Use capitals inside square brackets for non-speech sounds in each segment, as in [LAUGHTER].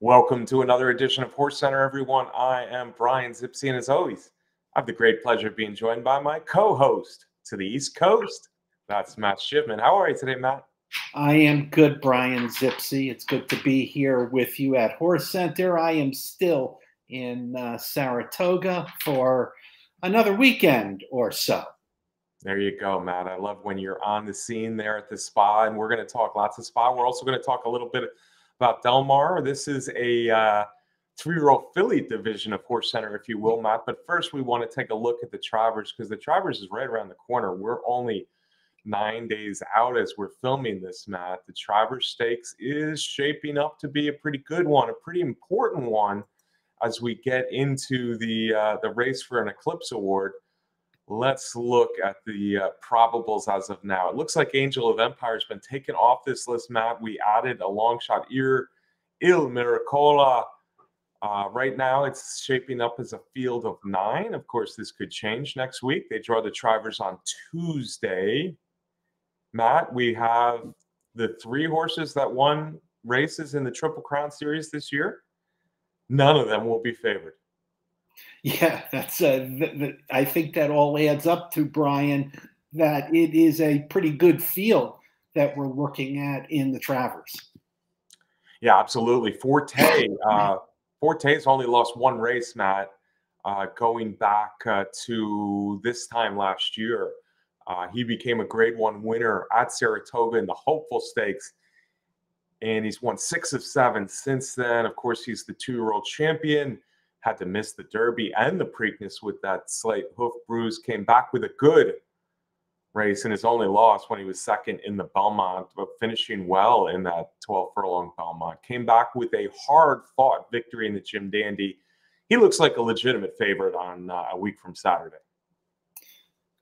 Welcome to another edition of Horse Center, everyone. I am Brian Zipse, and as always, I have the great pleasure of being joined by my co-host to the East Coast. That's Matt Shifman. How are you today, Matt? I am good, Brian Zipse. It's good to be here with you at Horse Center. I am still in uh, Saratoga for another weekend or so. There you go, Matt. I love when you're on the scene there at the spa, and we're going to talk lots of spa. We're also going to talk a little bit about Del Mar. This is a uh, three-year-old filly division of Horse Center, if you will, Matt. But first, we want to take a look at the Travers because the Travers is right around the corner. We're only nine days out as we're filming this, Matt. The Travers Stakes is shaping up to be a pretty good one, a pretty important one as we get into the uh, the race for an Eclipse Award. Let's look at the uh, probables as of now. It looks like Angel of Empire has been taken off this list, Matt. We added a long shot ear, Il Miracolo. Uh, right now, it's shaping up as a field of nine. Of course, this could change next week. They draw the Travers on Tuesday. Matt, we have the three horses that won races in the Triple Crown Series this year. None of them will be favored. [LAUGHS] Yeah, that's uh, th- th- I think that all adds up to Brian that it is a pretty good field that we're looking at in the Travers. Yeah, absolutely. Forte, [LAUGHS] uh, Forte's only lost one race, Matt, uh, going back uh, to this time last year. Uh, he became a Grade One winner at Saratoga in the Hopeful Stakes, and he's won six of seven since then. Of course, he's the two-year-old champion had to miss the Derby and the Preakness with that slight hoof bruise. Came back with a good race and his only loss when he was second in the Belmont, but finishing well in that 12 furlong Belmont. Came back with a hard fought victory in the Jim Dandy. He looks like a legitimate favorite on uh, a week from Saturday.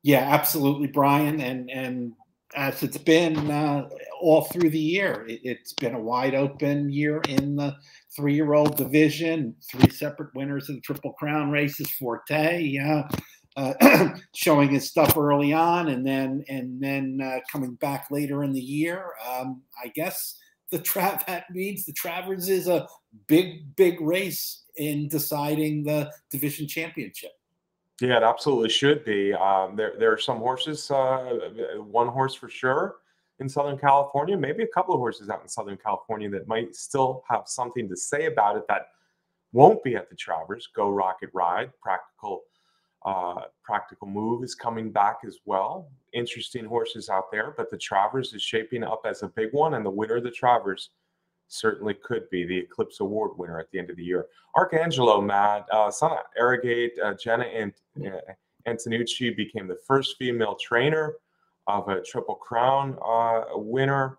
Yeah, absolutely, Brian. And and as it's been uh, all through the year. It, has been a wide open year in the three year old division, three separate winners of the Triple Crown races. Forte, yeah. Uh, [CLEARS THROAT] showing his stuff early on, and then and then uh, coming back later in the year. Um, I guess the tra- [LAUGHS] that means the Travers is a big big race in deciding the division championship. Yeah, it absolutely should be. Um, there, there are some horses, uh, one horse for sure in Southern California, maybe a couple of horses out in Southern California that might still have something to say about it that won't be at the Travers. Go Rocket Ride, practical, uh, practical move is coming back as well. Interesting horses out there, but the Travers is shaping up as a big one, and the winner of the Travers certainly could be the Eclipse Award winner at the end of the year. Arcangelo, Matt, uh, of Arrogate, uh, Jena and uh, Antonucci became the first female trainer of a Triple Crown uh, winner.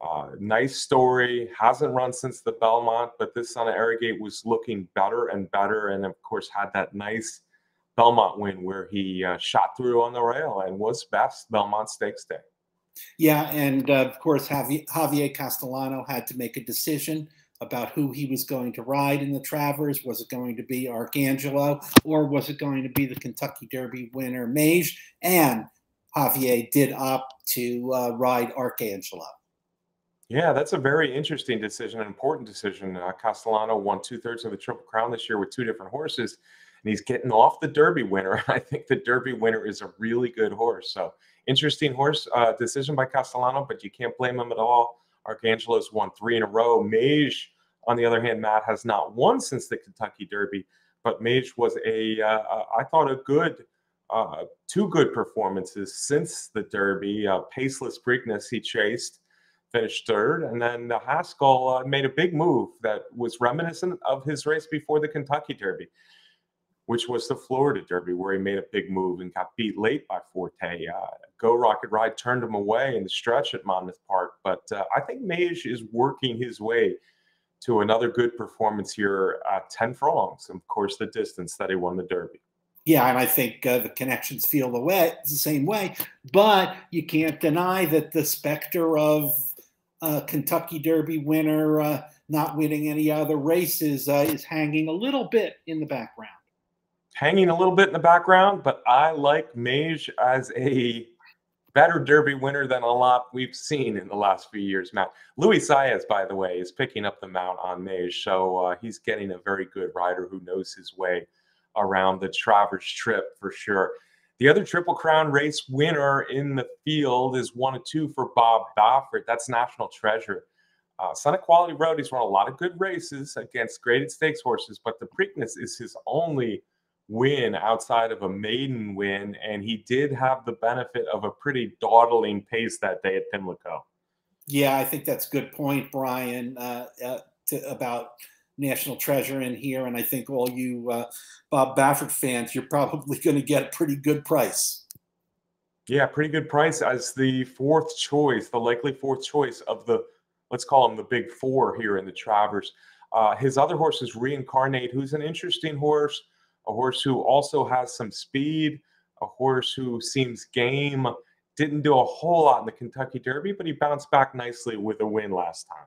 Uh, nice story. Hasn't run since the Belmont, but this son of Arrogate was looking better and better, and of course had that nice Belmont win where he uh, shot through on the rail and was best Belmont Stakes Day. Yeah, and uh, of course, Javier, Javier Castellano had to make a decision about who he was going to ride in the Travers. Was it going to be Arcangelo or was it going to be the Kentucky Derby winner Mage? And Javier did opt to uh, ride Arcangelo. Yeah, that's a very interesting decision, an important decision. Uh, Castellano won two thirds of the Triple Crown this year with two different horses, and he's getting off the Derby winner. [LAUGHS] I think the Derby winner is a really good horse. So interesting horse uh, decision by Castellano, but you can't blame him at all. Arcangelo's won three in a row. Mage, on the other hand, Matt has not won since the Kentucky Derby, but Mage was a, uh, I thought, a good, uh, two good performances since the Derby. Uh, paceless Preakness he chased, finished third, and then Haskell uh, made a big move that was reminiscent of his race before the Kentucky Derby which was the Florida Derby, where he made a big move and got beat late by Forte. Uh, Go Rocket Ride turned him away in the stretch at Monmouth Park, but uh, I think Mage is working his way to another good performance here at 10 furlongs. Of course, the distance that he won the Derby. Yeah, and I think uh, the connections feel the way the same way, but you can't deny that the specter of uh, Kentucky Derby winner uh, not winning any other races uh, is hanging a little bit in the background hanging a little bit in the background, but I like Mage as a better Derby winner than a lot we've seen in the last few years, Matt. Luis Saez, by the way, is picking up the mount on Mage, so uh, he's getting a very good rider who knows his way around the Travers Trip for sure. The other Triple Crown race winner in the field is one of two for Bob Baffert. That's National Treasure. Uh, Son of Quality Road, he's run a lot of good races against graded stakes horses, but the Preakness is his only win outside of a maiden win, and he did have the benefit of a pretty dawdling pace that day at Pimlico. Yeah, I think that's a good point, Brian, uh, uh, to, about National Treasure in here, and I think all you uh, Bob Baffert fans, you're probably going to get a pretty good price. Yeah, pretty good price as the fourth choice, the likely fourth choice of the, let's call him the big four here in the Travers. Uh, his other horse is Reincarnate, who's an interesting horse a horse who also has some speed, a horse who seems game. Didn't do a whole lot in the Kentucky Derby, but he bounced back nicely with a win last time.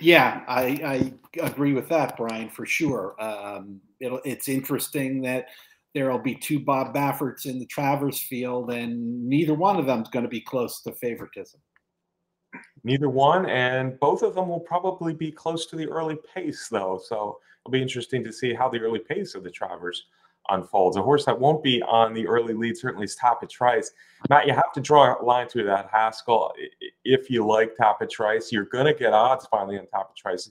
Yeah, I, I agree with that, Brian, for sure. Um, it's interesting that there'll be two Bob Bafferts in the Travers field, and neither one of them's going to be close to favoritism. Neither one, and both of them will probably be close to the early pace, though. So it'll be interesting to see how the early pace of the Travers unfolds. A horse that won't be on the early lead certainly is Trice. Matt, you have to draw a line through that Haskell. If you like Tapit Trice, you're going to get odds finally on Tapit Trice.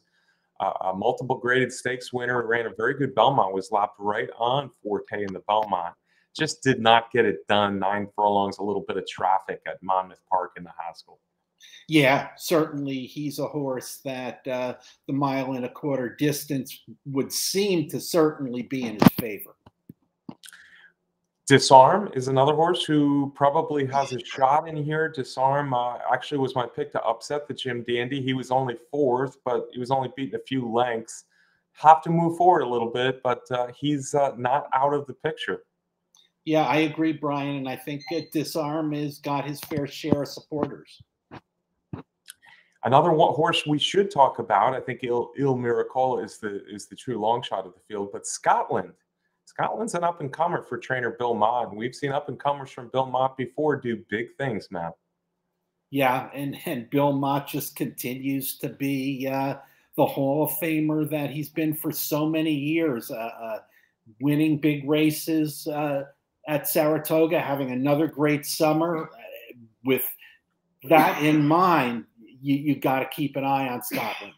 Uh, a multiple graded stakes winner ran a very good Belmont, was lapped right on Forte in the Belmont. Just did not get it done. Nine furlongs, a little bit of traffic at Monmouth Park in the Haskell. Yeah, certainly he's a horse that uh, the mile and a quarter distance would seem to certainly be in his favor. Disarm is another horse who probably has a shot in here. Disarm uh, actually was my pick to upset the Jim Dandy. He was only fourth, but he was only beaten a few lengths. Have to move forward a little bit, but uh, he's uh, not out of the picture. Yeah, I agree, Brian, and I think Disarm has got his fair share of supporters. Another one, horse we should talk about, I think Il, Il Miracle is the is the true long shot of the field, but Scotland. Scotland's an up and comer for trainer Bill Mott. We've seen up and comers from Bill Mott before do big things, Matt. Yeah, and and Bill Mott just continues to be uh, the Hall of Famer that he's been for so many years, uh, uh, winning big races uh, at Saratoga, having another great summer. Uh, with that in mind, you you got to keep an eye on Scotland.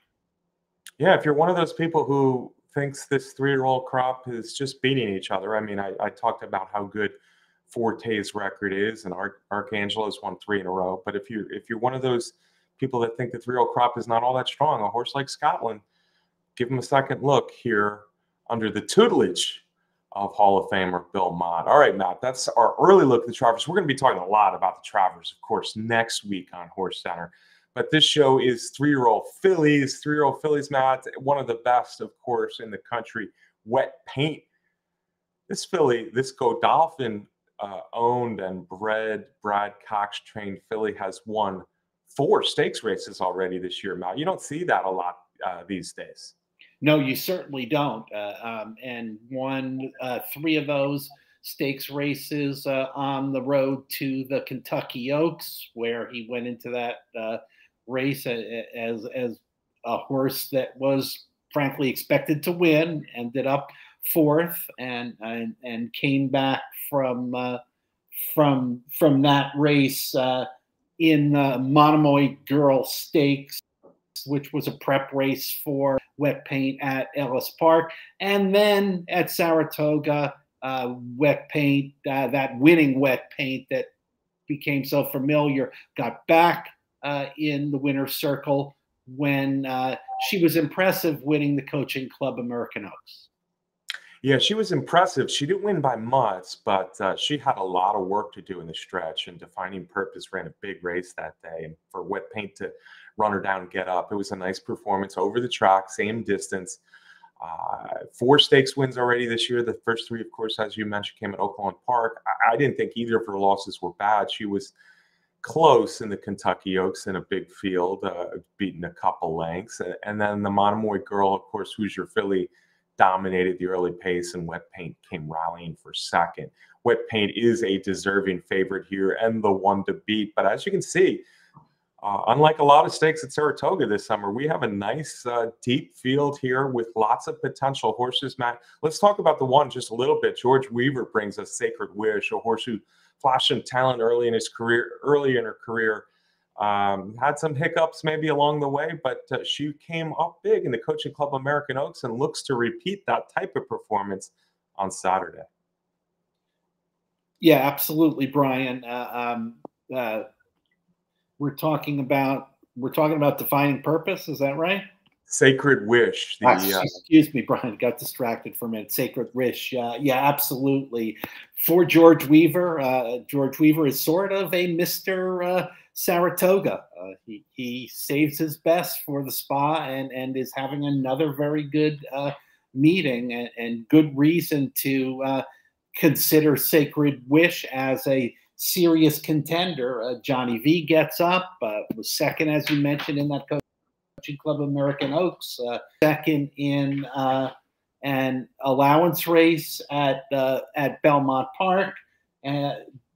Yeah, if you're one of those people who thinks this three-year-old crop is just beating each other, I mean, I, I talked about how good Forte's record is, and Arch- Arcangelo's won three in a row. But if you if you're one of those people that think the three-year-old crop is not all that strong, a horse like Scotland, give him a second look here under the tutelage of Hall of Famer Bill Mott. All right, Matt, that's our early look at the Travers. We're going to be talking a lot about the Travers, of course, next week on Horse Center. But this show is three year old fillies, three year old fillies, Matt, one of the best, of course, in the country. Wet paint. This filly, this Godolphin uh, owned and bred Brad Cox trained filly has won four stakes races already this year, Matt. You don't see that a lot uh, these days. No, you certainly don't. Uh, um, and won uh, three of those stakes races uh, on the road to the Kentucky Oaks, where he went into that uh, race as as a horse that was frankly expected to win, ended up fourth, and and, and came back from uh, from from that race uh, in the Monomoy Girl Stakes, which was a prep race for wet paint at Ellis Park, and then at Saratoga, uh, wet paint, uh, that winning wet paint that became so familiar, got back uh, in the winner's circle when uh, she was impressive winning the coaching club American Oaks. Yeah, she was impressive. She didn't win by much, but uh, she had a lot of work to do in the stretch. And Defining Purpose ran a big race that day. And for Wet Paint to run her down and get up, it was a nice performance over the track, same distance. Uh, four stakes wins already this year. The first three, of course, as you mentioned, came at Oaklawn Park. I, I didn't think either of her losses were bad. She was close in the Kentucky Oaks in a big field, uh, beaten a couple lengths. And then the Monomoy girl, of course, who's your filly, dominated the early pace, and Wet Paint came rallying for second. Wet Paint is a deserving favorite here and the one to beat. But as you can see, uh, unlike a lot of stakes at Saratoga this summer, we have a nice uh, deep field here with lots of potential horses. Matt, let's talk about the one just a little bit. George Weaver brings us Sacred Wish, a horse who some talent early in his career, early in her career. Um, had some hiccups maybe along the way, but uh, she came up big in the Coaching Club American Oaks and looks to repeat that type of performance on Saturday. Yeah, absolutely, Brian. Uh, um, uh, we're talking about we're talking about defining purpose. Is that right? Sacred Wish. The, uh, excuse me, Brian. Got distracted for a minute. Sacred Wish. Uh, yeah, absolutely. For George Weaver, uh, George Weaver is sort of a Mister uh, Saratoga. Uh, he he saves his best for the spa and and is having another very good uh, meeting and, and, good reason to consider Sacred Wish as a serious contender. Uh, Johnny V gets up, uh, was second, as you mentioned, in that coaching club, American Oaks, uh, second in uh, an allowance race at uh, at Belmont Park.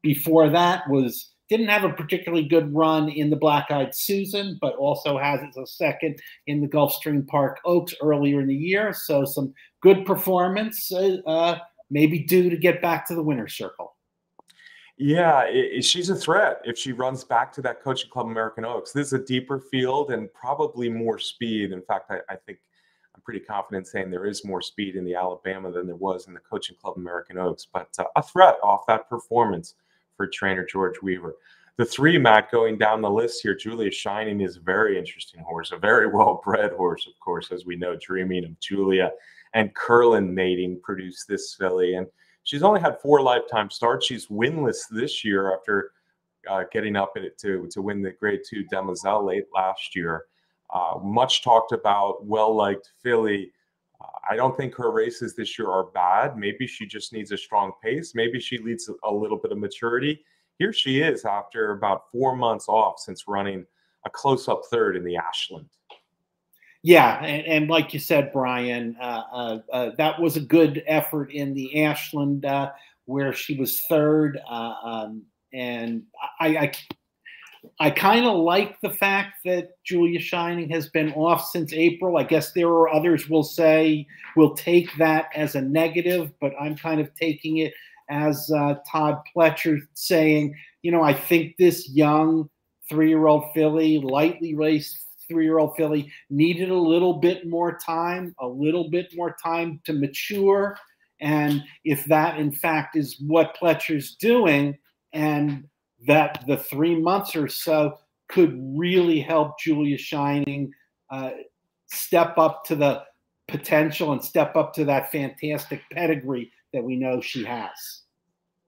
before that was didn't have a particularly good run in the Black Eyed Susan, but also has a second in the Gulfstream Park Oaks earlier in the year. So some good performance, uh, maybe due to get back to the winner's circle. Yeah, it, she's a threat if she runs back to that coaching club American Oaks. This is a deeper field and probably more speed. In fact, I, I think I'm pretty confident saying there is more speed in the Alabama than there was in the coaching club American Oaks. But uh, a threat off that performance for trainer George Weaver. The three, Matt, going down the list here, Julia Shining is a very interesting horse, a very [LAUGHS] well bred horse, of course, as we know, dreaming of Julia and Curlin mating produced this filly. And she's only had four lifetime starts. She's winless this year after uh, getting up to to win the Grade Two Demoiselle late last year. Uh, much talked about, well liked filly. Uh, I don't think her races this year are bad. Maybe she just needs a strong pace. Maybe she needs a little bit of maturity. Here she is after about four months off since running a close up third in the Ashland. Yeah, and, and, like you said, Brian, uh, uh, uh, that was a good effort in the Ashland uh, where she was third, uh, um, and I, I, I kind of like the fact that Julia Shining has been off since April. I guess there are others will say will take that as a negative, but I'm kind of taking it as uh, Todd Pletcher saying, you know, I think this young three-year-old filly, lightly raced three year old filly needed a little bit more time, a little bit more time to mature. And if that, in fact, is what Pletcher's doing, and that the three months or so could really help Julia Shining uh, step up to the potential and step up to that fantastic pedigree that we know she has.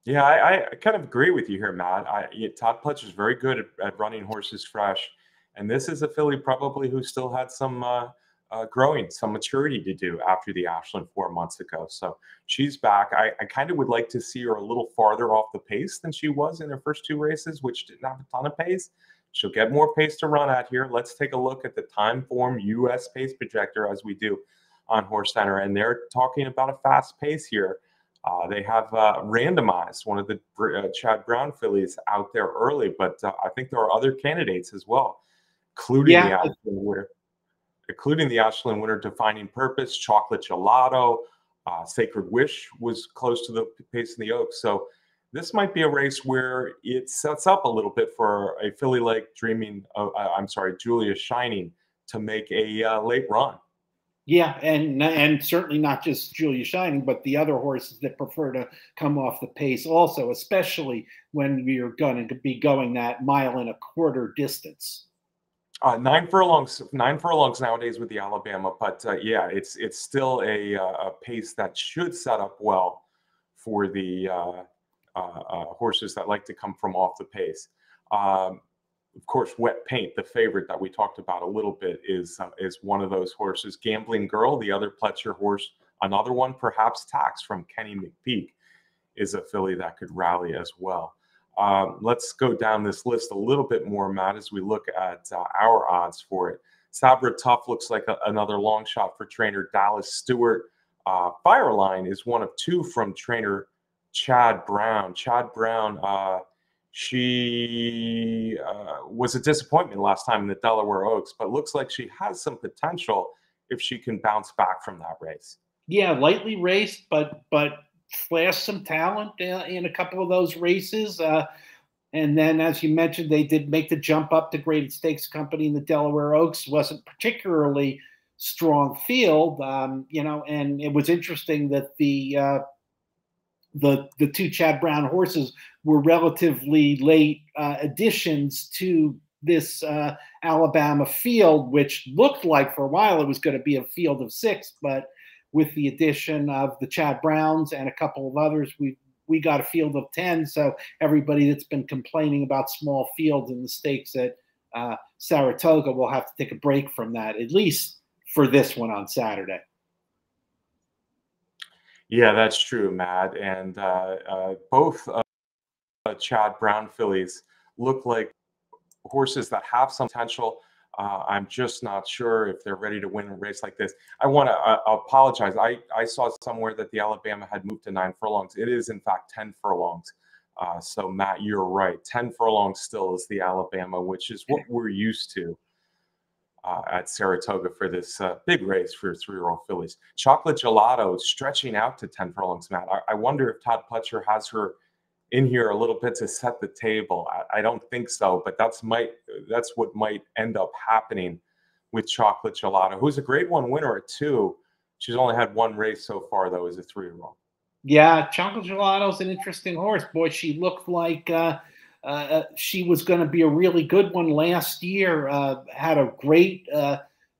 Yeah, I, I kind of agree with you here, Matt. I, Todd Pletcher's very good at, at running horses fresh. And this is a filly probably who still had some uh, uh, growing, some maturity to do after the Ashland four months ago. So she's back. I, I kind of would like to see her a little farther off the pace than she was in her first two races, which didn't have a ton of pace. She'll get more pace to run at here. Let's take a look at the Timeform US pace projector as we do on Horse Center. And they're talking about a fast pace here. Uh, they have uh, randomized one of the uh, Chad Brown fillies out there early, but uh, I think there are other candidates as well including yeah. the Ashland winner, including the Ashland winner defining purpose, chocolate gelato, uh, Sacred Wish was close to the pace in the Oaks. So this might be a race where it sets up a little bit for a filly like dreaming. Of, uh, I'm sorry, Julia Shining to make a uh, late run. Yeah, and and certainly not just Julia Shining, but the other horses that prefer to come off the pace also, especially when you're going to be going that mile and a quarter distance. Uh, nine furlongs, nine furlongs nowadays with the Alabama, but uh, yeah, it's it's still a, uh, a, pace that should set up well for the uh, uh, uh, horses that like to come from off the pace. Um, of course, Wet Paint, the favorite that we talked about a little bit, is is one of those horses. Gambling Girl, the other Pletcher horse, another one, perhaps Tax from Kenny McPeek, is a filly that could rally as well. Um, let's go down this list a little bit more, Matt, as we look at uh, our odds for it. Sabra Tough looks like a, another long shot for trainer Dallas Stewart. Uh, Fireline is one of two from trainer Chad Brown. Chad Brown, uh, she uh, was a disappointment last time in the Delaware Oaks, but looks like she has some potential if she can bounce back from that race. Yeah, lightly raced, but but flashed some talent uh, in a couple of those races. Uh, and then, as you mentioned, they did make the jump up to Graded Stakes Company in the Delaware Oaks. wasn't particularly strong field, um, you know. And it was interesting that the uh, the the two Chad Brown horses were relatively late uh, additions to this uh, Alabama field, which looked like for a while it was going to be a field of six, but with the addition of the Chad Browns and a couple of others, we we got a field of ten. So everybody that's been complaining about small fields in the stakes at uh, Saratoga will have to take a break from that, at least for this one on Saturday. Yeah, that's true, Matt. And uh, uh, both uh, Chad Brown fillies look like horses that have some potential. Uh, I'm just not sure if they're ready to win a race like this. I want to uh, apologize. I, I saw somewhere that the Alabama had moved to nine furlongs. It is, in fact, 10 furlongs. Uh, so, Matt, you're right. 10 furlongs still is the Alabama, which is what we're used to uh, at Saratoga for this uh, big race for three year old fillies. Chocolate Gelato stretching out to 10 furlongs, Matt. I, I wonder if Todd Pletcher has her in here a little bit to set the table. I, I, don't think so, but that's might that's what might end up happening with Chocolate Gelato, who's a grade one winner at two. She's only had one race so far though as a three year old. Yeah, Chocolate Gelato's an interesting horse. Boy, she looked like uh, uh, she was going to be a really good one last year. Uh, had a great, uh,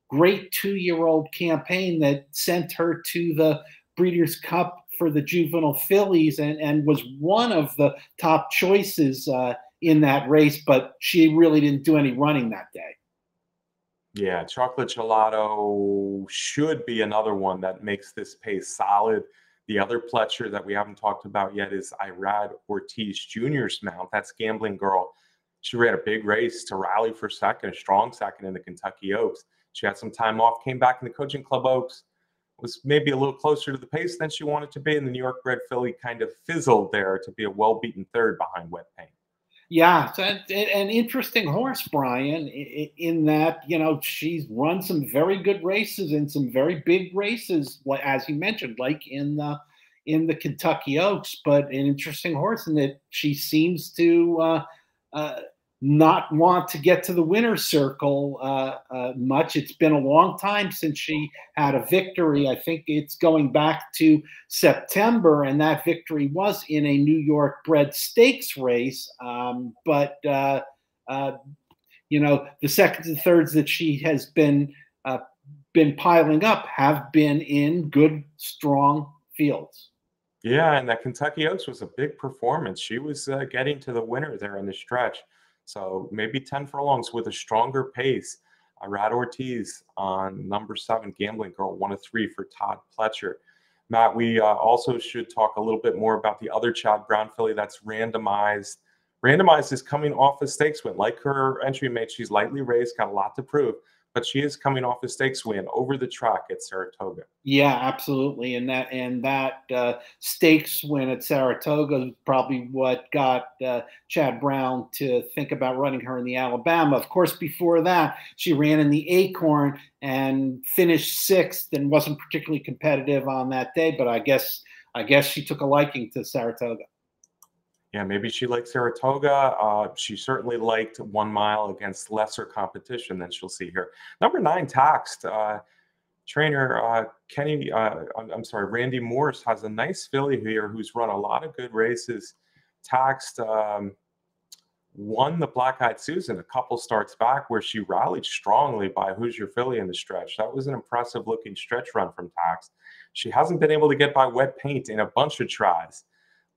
great two-year-old campaign that sent her to the Breeders' Cup for the juvenile fillies and, and was one of the top choices uh, in that race, but she really didn't do any running that day. Yeah, chocolate gelato should be another one that makes this pace solid. The other Pletcher that we haven't talked about yet is Irad Ortiz Jr.'s mount. That's Gambling Girl. She ran a big race to rally for second, a strong second in the Kentucky Oaks. She had some time off, came back in the Coaching Club Oaks, was maybe a little closer to the pace than she wanted to be. And the New York bred filly kind of fizzled there to be a well beaten third behind Wet Paint. Yeah, an interesting horse, Brian, in that, you know, she's run some very good races and some very big races, as you mentioned, like in the in the Kentucky Oaks, but an interesting horse in that she seems to uh, uh, not want to get to the winner's circle uh, uh, much. It's been a long time since she had a victory. I think it's going back to September, and that victory was in a New York bred stakes race. Um, but, uh, uh you know, the seconds and thirds that she has been uh, been piling up have been in good, strong fields. Yeah, and that Kentucky Oaks was a big performance. She was uh, getting to the winner there in the stretch. So maybe 10 furlongs with a stronger pace. Rad Ortiz on number seven, Gambling Girl, one of three for Todd Pletcher. Matt, we uh, also should talk a little bit more about the other Chad Brown filly that's randomized. Randomized is coming off a stakes win. Like her entry mate, she's lightly raised, got a lot to prove but she is coming off a stakes win over the track at Saratoga. Yeah, absolutely, and that and that uh, stakes win at Saratoga is probably what got uh, Chad Brown to think about running her in the Alabama. Of course, before that, she ran in the Acorn and finished sixth and wasn't particularly competitive on that day. But I guess I guess she took a liking to Saratoga yeah, maybe she liked Saratoga. Uh, she certainly liked one mile against lesser competition than she'll see here. Number nine, taxed. Uh, trainer uh, Kenny, uh, I'm, sorry, Randy Morse has a nice filly here who's run a lot of good races. Taxed um, won the Black Eyed Susan a couple starts back where she rallied strongly by Who's Your Filly in the stretch. That was an impressive looking stretch run from Taxed. She hasn't been able to get by wet paint in a bunch of tries.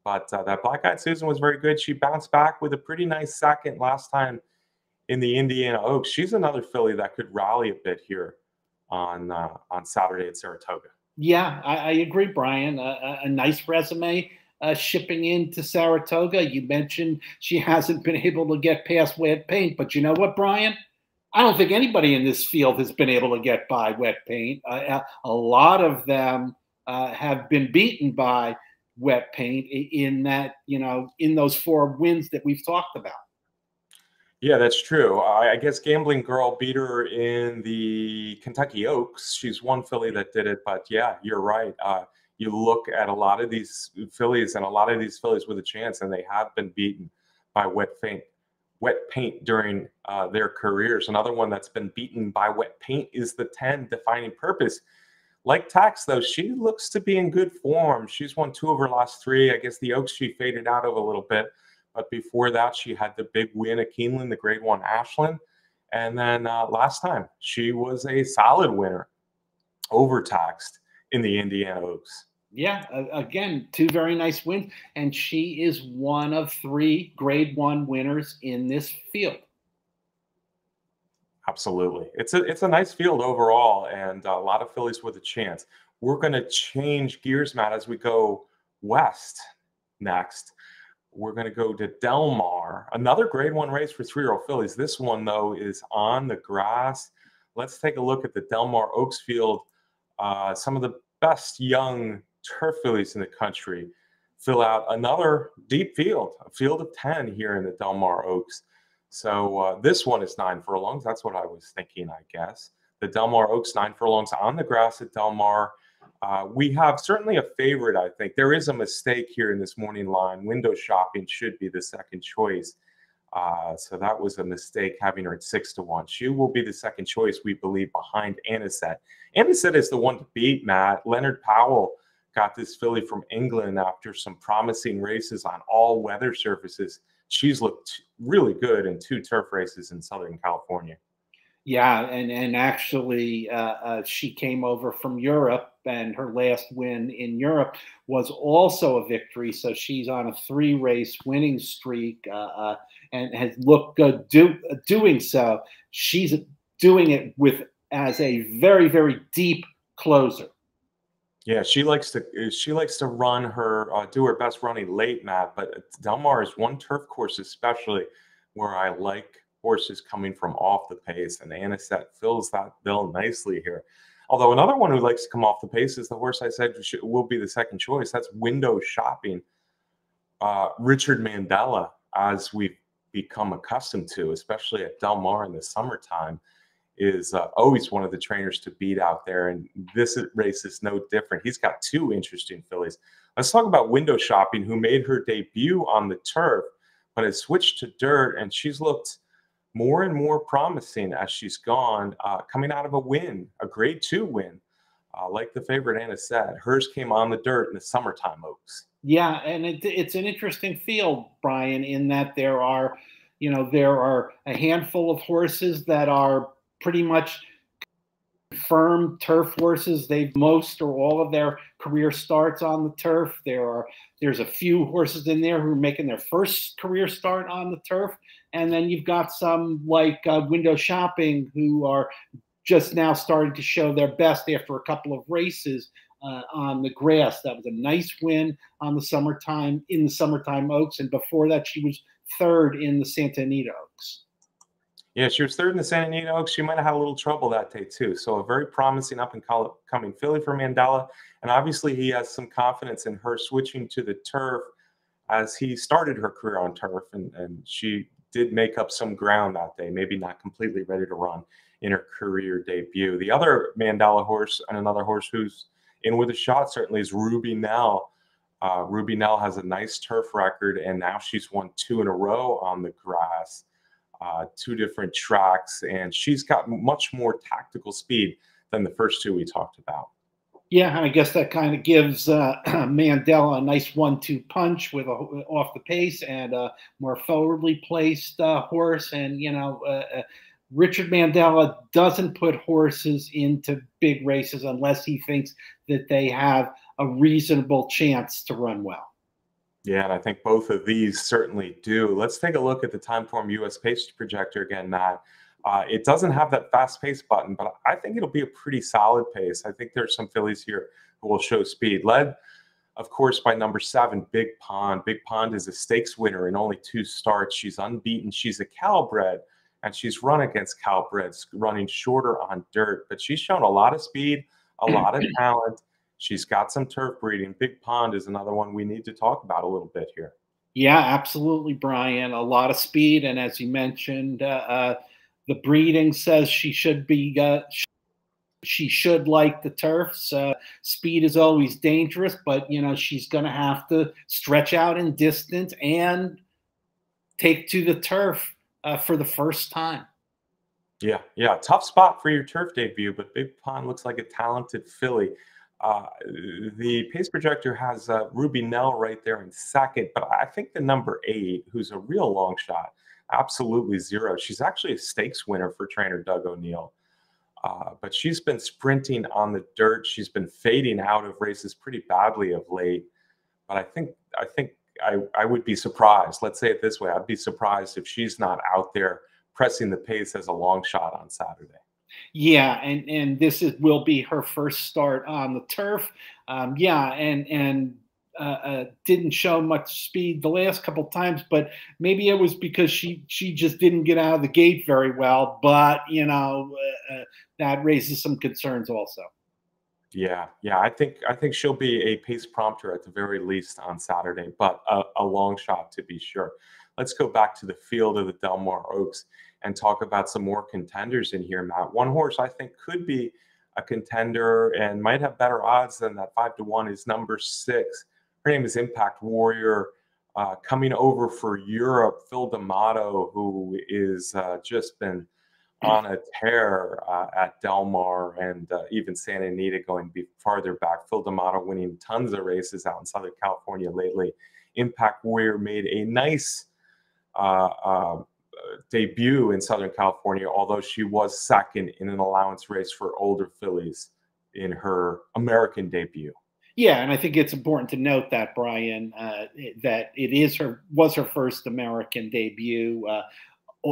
But uh, that Black Eyed Susan was very good. She bounced back with a pretty nice second last time in the Indiana Oaks. She's another filly that could rally a bit here on uh, on Saturday at Saratoga. Yeah, I, I agree, Brian. A, a nice resume uh, shipping into Saratoga. You mentioned she [LAUGHS] hasn't been able to get past wet paint, but you know what, Brian? I don't think anybody in this field has been able to get by wet paint. Uh, a lot of them uh, have been beaten by wet paint in that, you know, in those four wins that we've talked about. Yeah, that's true. I, I guess Gambling Girl beat her in the Kentucky Oaks. She's one filly that did it, but yeah, you're right. Uh, you look at a lot of these fillies and a lot of these fillies with a chance, and they have been beaten by wet paint. Wet paint during uh, their careers. Another one that's been beaten by wet paint is the 10 defining purpose. Like Tax, though, she looks to be in good form. She's won two of her last three. I guess the Oaks she faded out of a little bit. But before that, she had the big win at Keeneland, the grade one Ashland. And then uh, last time, she was a solid winner, overtaxed in the Indiana Oaks. Yeah, again, two very nice wins. And she is one of three grade one winners in this field. Absolutely. It's a it's a nice field overall and a lot of fillies with a chance. We're going to change gears, Matt, as we go west next we're going to go to Del Mar, another grade one race for three year old fillies. This one, though, is on the grass. Let's take a look at the Del Mar Oaks field. Uh, some of the best young turf fillies in the country fill out another deep field, a field of 10 here in the Del Mar Oaks. So uh, this one is nine furlongs. That's what I was thinking, I guess. The Delmar Oaks nine furlongs on the grass at Delmar. Uh, we have certainly a favorite, I think. There is a mistake here in this morning line. Window shopping should be the second choice. Uh, so that was a mistake having her at six to one. She will be the second choice, we believe, behind Anisette. Anisette is the one to beat, Matt. Leonard Powell got this filly from England after some promising races on all weather surfaces. She's looked really good in two turf races in Southern California. Yeah, and and actually, uh, uh, she came over from Europe, and her last win in Europe was also a victory. So she's on a three-race winning streak, uh, uh and has looked good do, doing so. She's doing it with as a very very deep closer. Yeah, she likes to she likes to run her uh, do her best running late, Matt. But Del Mar is one turf course, especially where I like horses coming from off the pace, and Anisette fills that bill nicely here. Although another one who likes to come off the pace is the horse I said will be the second choice. That's window shopping. Uh, Richard Mandella, as we've become accustomed to, especially at Del Mar in the summertime, is uh, always one of the trainers to beat out there. And this race is no different. He's got two interesting fillies. Let's talk about window shopping, who made her debut on the turf, but has switched to dirt, and she's looked more and more promising as she's gone, uh, coming out of a win, a grade two win. Uh, like the favorite Anisette, hers came on the dirt in the summertime oaks. Yeah, and it, it's an interesting field, Brian, in that there are, you know, there are a handful of horses that are pretty much firm turf horses. They've most or all of their career starts on the turf. There are there's a few horses in there who are making their first career start on the turf, and then you've got some like uh, window shopping who are just now starting to show their best after a couple of races uh, on the grass. That was a nice win on the summertime in the summertime Oaks, and before that she was third in the Santa Anita Oaks. Yeah, she was third in the Santa Anita Oaks. She might have had a little trouble that day too. So a very promising up and coming filly for Mandella, and obviously he has some confidence in her switching to the turf as he started her career on turf, and, and she did make up some ground that day. Maybe not completely ready to run in her career debut. The other Mandella horse and another horse who's in with a shot certainly is Ruby Nell. Uh, Ruby Nell has a nice turf record, and now she's won two in a row on the grass uh, two different tracks, and she's got much more tactical speed than the first two we talked about. Yeah, and I guess that kind of gives uh, [CLEARS THROAT] Mandella a nice one-two punch with a, off the pace and a more forwardly placed uh, horse. And you know, uh, uh, Richard Mandella doesn't put horses into big races unless he thinks that they have a reasonable chance to run well. Yeah, and I think both of these certainly do. Let's take a look at the Timeform US pace projector again, Matt. Uh, it doesn't have that fast pace button, but I think it'll be a pretty solid pace. I think there's some fillies here who will show speed. Led, of course, by number seven, Big Pond. Big Pond is a stakes winner in only two starts. She's unbeaten. She's a Calbred, and she's run against Calbreds, running shorter on dirt, but she's shown a lot of speed, a lot of [CLEARS THROAT] talent She's got some turf breeding. Big Pond is another one we need to talk about a little bit here. Yeah, absolutely, Brian. A lot of speed, and as you mentioned, uh, uh, the breeding says she should be. Uh, she should like the turfs. Speed is always dangerous, but you know she's going to have to stretch out in distance and take to the turf uh, for the first time. Yeah, yeah, tough spot for your turf debut, but Big Pond looks like a talented filly. Uh, the pace projector has uh, Ruby Nell right there in second, but I think the number eight, who's a real long shot, absolutely zero. She's actually a stakes winner for trainer Doug O'Neill. Uh, but she's been sprinting on the dirt. She's been fading out of races pretty badly of late. But I think I think I, I would be surprised. Let's say it this way: I'd be surprised if she's not out there pressing the pace as a long shot on Saturday. Yeah, and and this is will be her first start on the turf. Um, yeah, and and uh, uh, didn't show much speed the last couple times, but maybe it was because she she just didn't get out of the gate very well. But you know uh, uh that raises some concerns also. Yeah, yeah, I think I think she'll be a pace prompter at the very least on Saturday, but a, a long shot to be sure. Let's go back to the field of the Del Mar Oaks and talk about some more contenders in here, Matt. One horse I think could be a contender and might have better odds than that five to one is number six. Her name is Impact Warrior. Uh, coming over for Europe, Phil D'Amato, who is uh, just been on a tear uh, at Del Mar and uh, even Santa Anita going be farther back. Phil D'Amato winning tons of races out in Southern California lately. Impact Warrior made a nice uh, uh, debut in Southern California, although she was second in an allowance race for older fillies in her American debut. Yeah, and I think it's important to note that Brian uh, that it is her was her first American debut. Uh,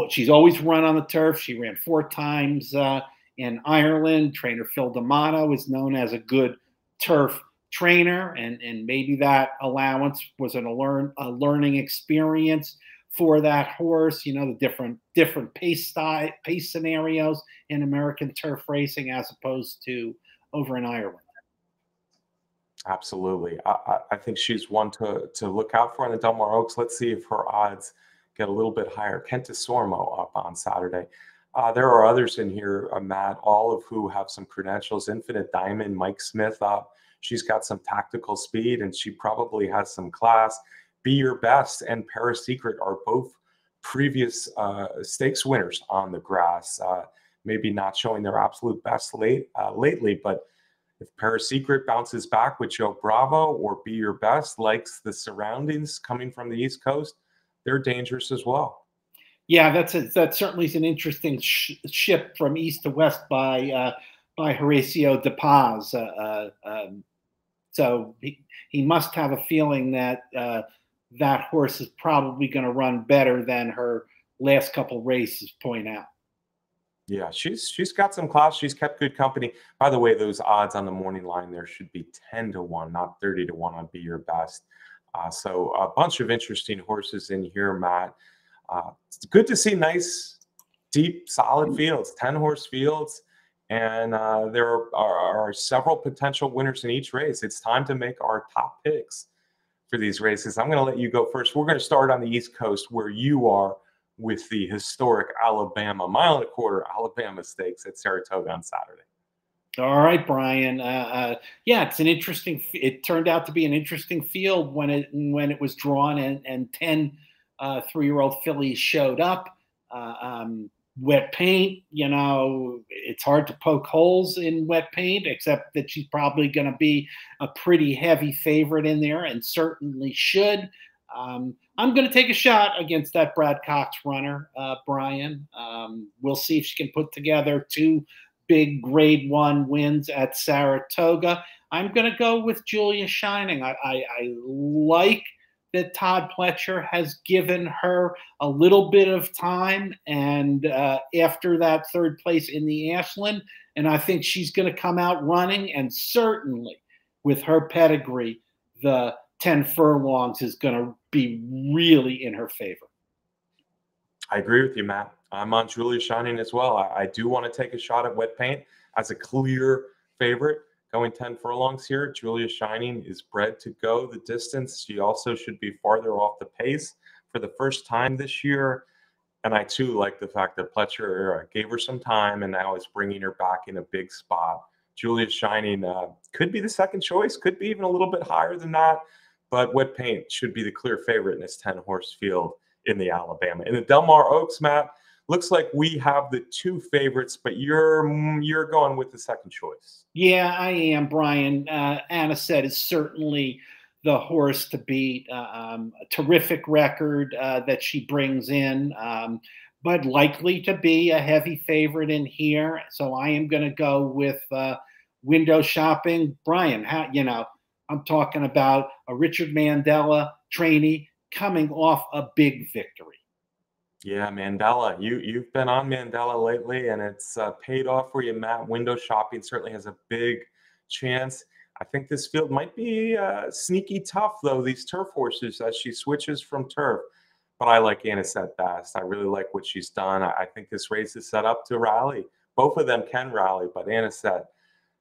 she's always run on the turf. She ran four times uh, in Ireland. Trainer Phil D'Amato is known as a good turf trainer, and and maybe that allowance was an, a learn a learning experience for that horse. You know, the different different pace style, pace scenarios in American turf racing as opposed to over in Ireland. Absolutely, I, I think she's one to to look out for in the Del Mar Oaks. Let's see if her odds get a little bit higher. Kent Desormeaux up on Saturday. Uh, there are others in here, uh, Matt, all of who have some credentials. Infinite Diamond, Mike Smith up. She's got some tactical speed and she probably has some class. Be Your Best and Paris Secret are both previous uh, stakes winners on the grass. Uh, maybe not showing their absolute best late uh, lately, but if Paris Secret bounces back with Joe Bravo or Be Your Best likes the surroundings coming from the East Coast, they're dangerous as well. Yeah, that's a, that certainly is an interesting sh- ship from east to west by uh, by Horacio De Paz. Uh, uh, um, so he, he must have a feeling that uh, that horse is probably going to run better than her last couple races point out. Yeah, she's she's got some class. She's kept good company. By the way, those odds on the morning line there should be ten to one, not thirty to one on Be Your Best. Uh, so a bunch of interesting horses in here, Matt. Uh, it's good to see nice, deep, solid fields, ten horse fields, and uh, there are, are, are several potential winners in each race. It's time to make our top picks for these races. I'm going to let you go first. We're going to start on the East Coast where you are with the historic Alabama mile and a quarter Alabama Stakes at Saratoga on Saturday. All right, Brian. Uh, uh, yeah, it's an interesting. It turned out to be an interesting field when it when it was drawn, and and ten uh, three-year-old fillies showed up. Uh, um, wet paint, you know, it's hard to poke holes in wet paint, except that she's probably going to be a pretty heavy favorite in there and certainly should. Um, I'm going to take a shot against that Brad Cox runner, uh, Brian. Um, we'll see if she can put together two big grade one wins at Saratoga. I'm going to go with Julia Shining. I, I, I like that Todd Pletcher has given her a little bit of time. And uh, after that third place in the Ashland, and I think she's going to come out running. And certainly with her pedigree, the 10 furlongs is going to be really in her favor. I agree with you, Matt. I'm on Julia Shining as well. I, I do want to take a shot at wet paint as a clear favorite going 10 furlongs here. Julia Shining is bred to go the distance. She also should be farther off the pace for the first time this year. And I too like the fact that Pletcher gave her some time and now is bringing her back in a big spot. Julia Shining uh, could be the second choice, could be even a little bit higher than that. But Wet Paint should be the clear favorite in this 10 horse field in the Alabama. In the Del Mar Oaks, Matt, looks like we have the two favorites, but you're mm, you're going with the second choice. Yeah, I am, Brian. Uh, said is certainly the horse to beat. Uh, um, a terrific record uh, that she brings in, um, but likely to be a heavy favorite in here. So I am going to go with uh, window shopping. Brian, how you know? I'm talking about a Richard Mandella trainee coming off a big victory. Yeah, Mandella. You you've been on Mandella lately, and it's uh, paid off for you, Matt. Window shopping certainly has a big chance. I think this field might be uh, sneaky tough, though. These turf horses as she switches from turf. But I like Anisette best. I really like what she's done. I, I think this race is set up to rally. Both of them can rally, but Anisette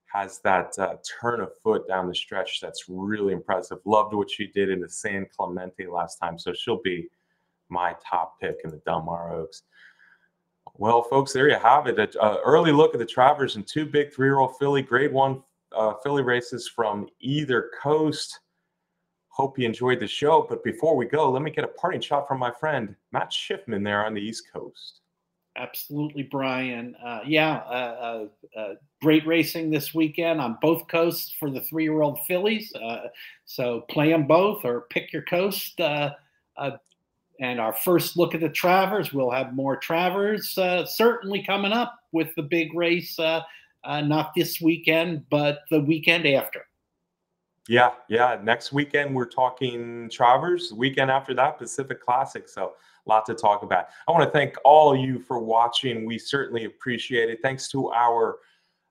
has that uh, turn of foot down the stretch that's really impressive. Loved what she did in the San Clemente last time, so she'll be my top pick in the Del Mar Oaks. Well, folks, there you have it. An early look at the Travers and two big three-year-old filly, Grade One uh, filly races from either coast. Hope you enjoyed the show. But before we go, let me get a parting shot from my friend Matt Shifman there on the East Coast. Absolutely, Brian. Uh, yeah, uh, uh, uh great racing this weekend on both coasts for the three-year-old fillies. Uh, so play them both or pick your coast. Uh, and our first look at the Travers, we'll have more Travers certainly coming up with the big race. not this weekend, but the weekend after. Yeah, yeah. Next weekend we're talking Travers. Weekend after that, Pacific Classic. So a lot to talk about. I want to thank all of you for watching. We certainly appreciate it. Thanks to our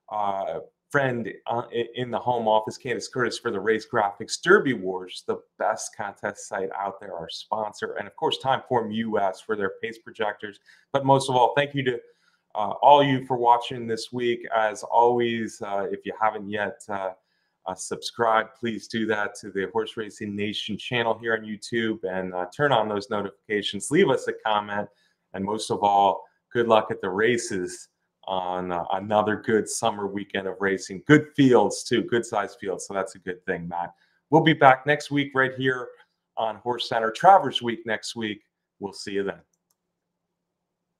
uh, friend uh, in the home office, Candace Curtis, for the race graphics. Derby Wars, the best contest site out there, our sponsor, and of course, Timeform US for their pace projectors. But most of all, thank you to uh, all you for watching this week. As always, uh, if you haven't yet uh, uh, subscribe, please do that to the Horse Racing Nation channel here on YouTube and uh, turn on those notifications. Leave us a comment. And most of all, good luck at the races on uh, another good summer weekend of racing. Good fields, too, good size fields. So that's a good thing, Matt. We'll be back next week right here on Horse Center. Travers Week next week. We'll see you then.